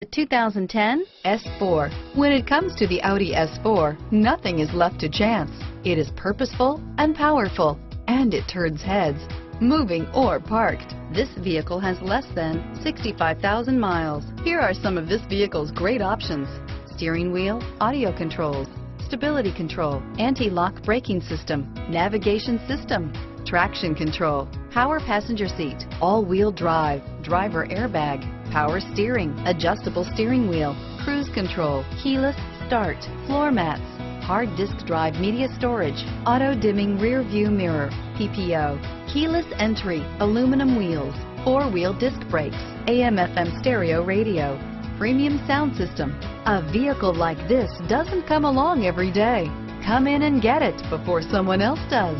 The 2010 S4. When it comes to the Audi S4, nothing is left to chance. It is purposeful and powerful, and it turns heads, moving or parked. This vehicle has less than 65,000 miles. Here are some of this vehicle's great options. Steering wheel, audio controls, stability control, anti-lock braking system, navigation system, traction control, power passenger seat, all-wheel drive, driver airbag, power steering, adjustable steering wheel, cruise control, keyless start, floor mats, hard disk drive media storage, auto dimming rear view mirror, PPO, keyless entry, aluminum wheels, four wheel disc brakes, AM FM stereo radio, premium sound system. A vehicle like this doesn't come along every day. Come in and get it before someone else does.